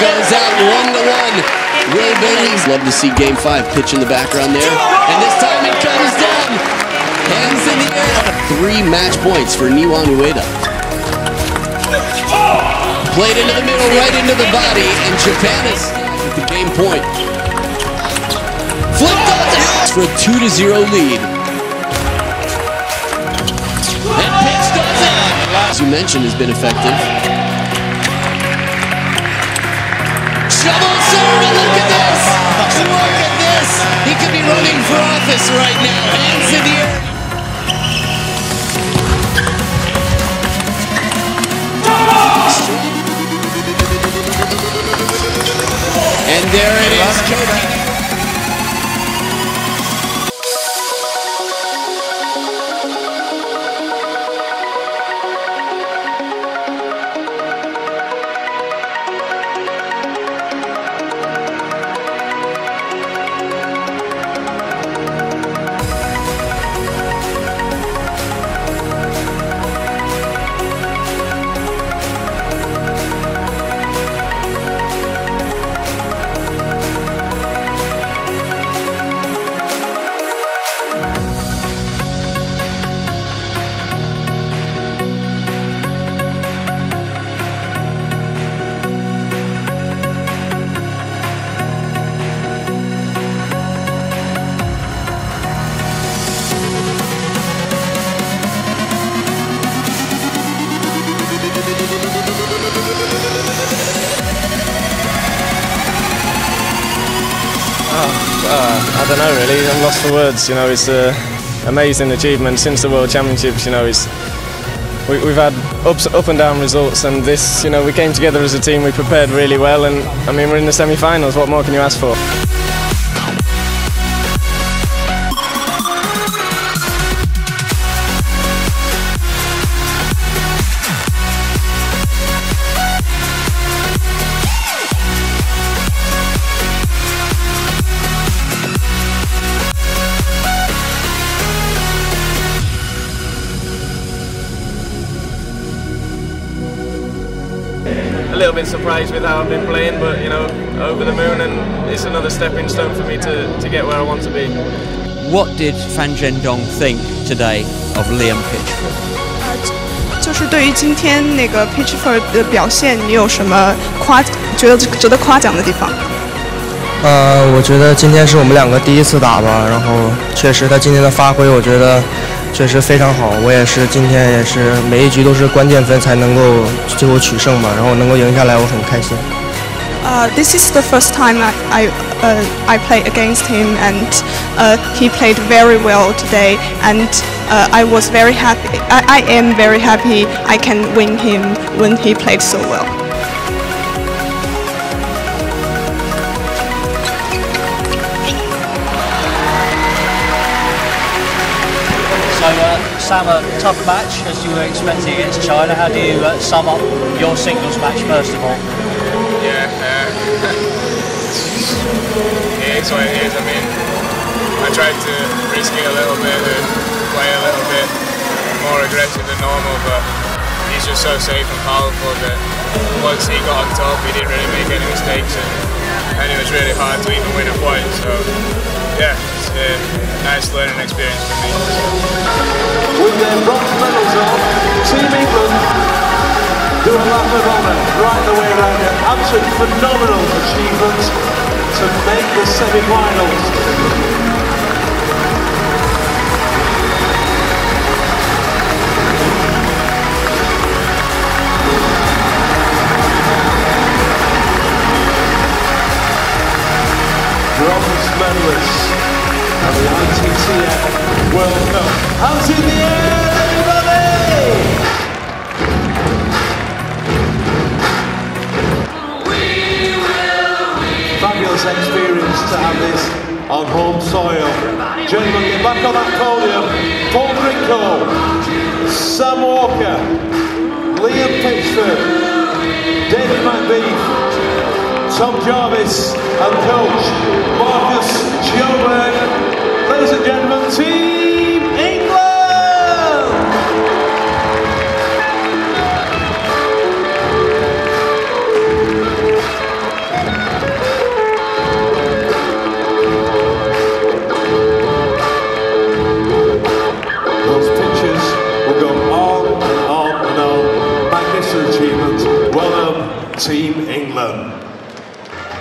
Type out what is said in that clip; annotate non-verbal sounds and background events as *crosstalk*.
goes out one to one. Bailey's love to see game five pitch in the background there. And this time it comes down. Hands in the air. Three match points for Niwan Ueda. Played into the middle, right into the body, and Japan is at the game point. Flipped up for a 2 to 0 lead. And pitch does it. As you mentioned, has been effective. Shovel and look at this! Look at this! He could be running for office right now. Hands in the air. And there it is, Koki. I don't know really. I'm lost for words. You know, it's an amazing achievement since the World Championships. You know, it's we, we've had ups, up and down results, and this, you know, we came together as a team. We prepared really well, and I mean, we're in the semi-finals. What more can you ask for? little bit surprised with how I've been playing, but you know, over the moon, and it's another stepping stone for me to, to get where I want to be. What did Fan Zhendong think today of Liam Pitchford? 就是对于今天那个 Pitchford 的表现，你有什么夸觉得值得夸奖的地方？呃，我觉得今天是我们两个第一次打吧，然后确实他今天的发挥，我觉得 确实非常好。我也是今天也是每一局都是关键分才能够最后取胜嘛，然后能够赢下来，我很开心。 Uh, this is the first time I I, uh, I play against him, and uh, he played very well today. And uh, I was very happy. I, I am very happy I can win him when he played so well. Sam, a tough match as you were expecting against China. How do you uh, sum up your singles match first of all? Yeah, uh, *laughs* it is what it is. I mean, I tried to risk it a little bit and play a little bit more aggressive than normal, but he's just so safe and powerful that once he got on top, he didn't really make any mistakes, and, and it was really hard to even win a point. So, yeah, it's a nice learning experience for me. with their bronze medals on. Team England do a lap of honour right the way around it. Absolutely phenomenal achievement to make the semi-finals. Bronze medalists of the ITTF World Cup. Hands in the air, everybody! Fabulous experience to have this on home soil. Gentlemen, get back on that podium. Paul Drinkhall, Sam Walker, Liam Pitchford, David McBeath, Tom Jarvis and coach Marcus Schoenberg. Ladies and gentlemen, Team England! Those pictures will go on and on and on. Magnificent achievement. Well done, Team